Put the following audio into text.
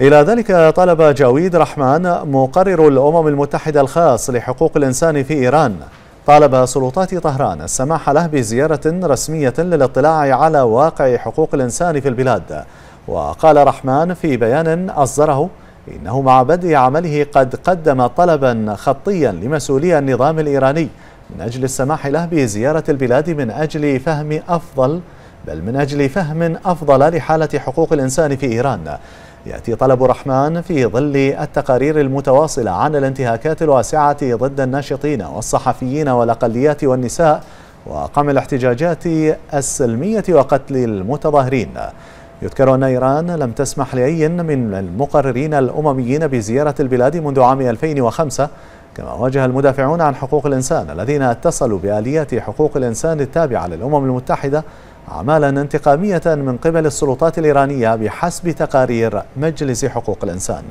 إلى ذلك طلب جاويد رحمن مقرر الأمم المتحدة الخاص لحقوق الإنسان في إيران. طالب سلطات طهران السماح له بزيارة رسمية للاطلاع على واقع حقوق الإنسان في البلاد. وقال رحمن في بيان أصدره إنه مع بدء عمله قد قدم طلبا خطيا لمسؤولي النظام الإيراني من أجل السماح له بزيارة البلاد من أجل فهم أفضل بل من أجل فهم أفضل لحالة حقوق الإنسان في إيران. يأتي طلب رحمن في ظل التقارير المتواصلة عن الانتهاكات الواسعة ضد الناشطين والصحفيين والأقليات والنساء وقمع الاحتجاجات السلمية وقتل المتظاهرين. يذكر أن إيران لم تسمح لأي من المقررين الأمميين بزيارة البلاد منذ عام 2005 كما واجه المدافعون عن حقوق الإنسان الذين اتصلوا بآليات حقوق الإنسان التابعة للأمم المتحدة أعمالا انتقامية من قبل السلطات الإيرانية بحسب تقارير مجلس حقوق الإنسان.